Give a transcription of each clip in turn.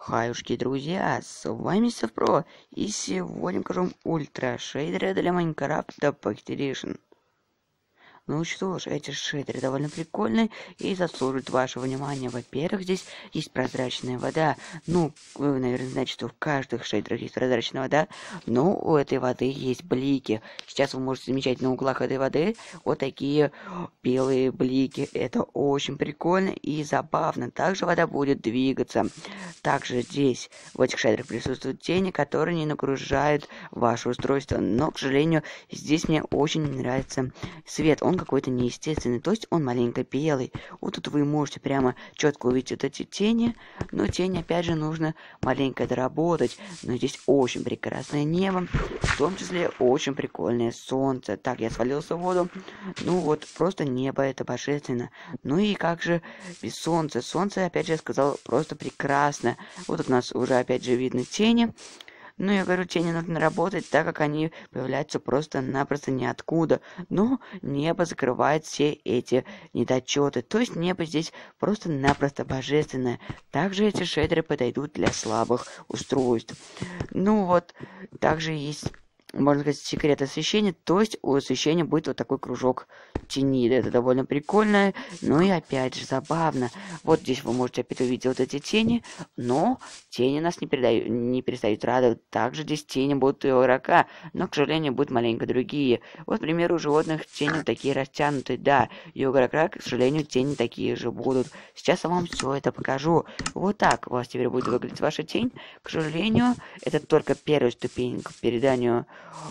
Хаюшки, друзья, с вами Севпро, и сегодня покажу вам ультра шейдеры для Майнкрафта Pactilition. Ну что ж, эти шейдеры довольно прикольные и заслуживают вашего внимания. Во-первых, здесь есть прозрачная вода. Ну, вы, наверное, знаете, что в каждых шейдерах есть прозрачная вода, но у этой воды есть блики. Сейчас вы можете замечать на углах этой воды вот такие белые блики. Это очень прикольно и забавно. Также вода будет двигаться. Также здесь, в этих шейдерах, присутствуют тени, которые не нагружают ваше устройство. Но, к сожалению, здесь мне очень нравится свет. Он какой-то неестественный, то есть он маленько белый. Вот тут вы можете прямо четко увидеть вот эти тени, но тени опять же нужно маленько доработать. Но здесь очень прекрасное небо, в том числе очень прикольное солнце. Так, я свалился в воду. Ну вот, просто небо это божественно. Ну и как же без солнца? Солнце, опять же, я сказал, просто прекрасно. Вот у нас уже опять же видны тени. Ну, я говорю, тени нужно работать, так как они появляются просто-напросто ниоткуда. Но небо закрывает все эти недочеты. То есть небо здесь просто-напросто божественное. Также эти шейдеры подойдут для слабых устройств. Ну вот, также есть можно сказать, секрет освещения. То есть у освещения будет вот такой кружок тени. Это довольно прикольно. Ну и опять же забавно. Вот здесь вы можете опять увидеть вот эти тени. Но тени нас не, передают, не перестают радовать. Также здесь тени будут у игрока. Но, к сожалению, будут маленько другие. Вот, к примеру, у животных тени такие растянутые. Да, и у игрока, к сожалению, тени такие же будут. Сейчас я вам все это покажу. Вот так у вас теперь будет выглядеть ваша тень. К сожалению, это только первая ступенька к переданию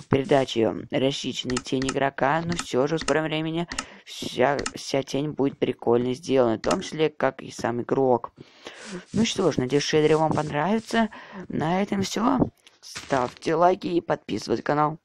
передачи расчищенной тень игрока, но все же скором времени вся, вся тень будет прикольно сделана, в том числе, как и сам игрок. Ну что ж, надеюсь, шедеры вам понравится. На этом все. Ставьте лайки и подписывайтесь на канал.